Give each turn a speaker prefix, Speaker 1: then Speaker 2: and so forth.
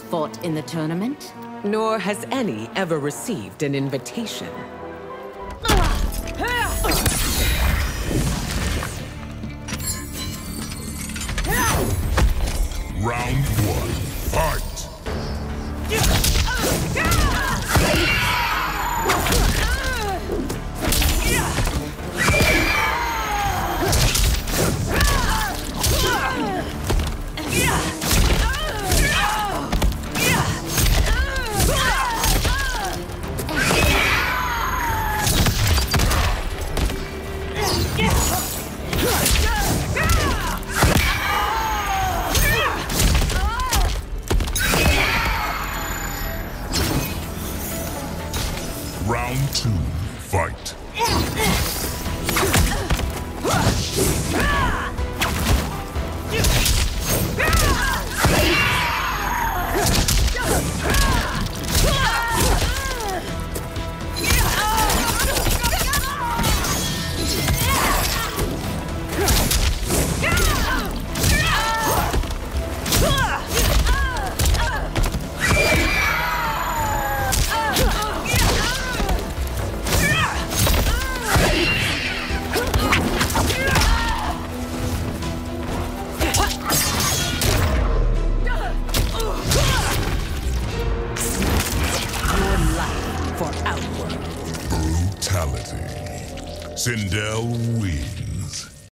Speaker 1: Outcasts fought in the tournament?
Speaker 2: Nor has any ever received an invitation.
Speaker 3: Round one, Round two, fight.
Speaker 2: For
Speaker 3: Sindel wins.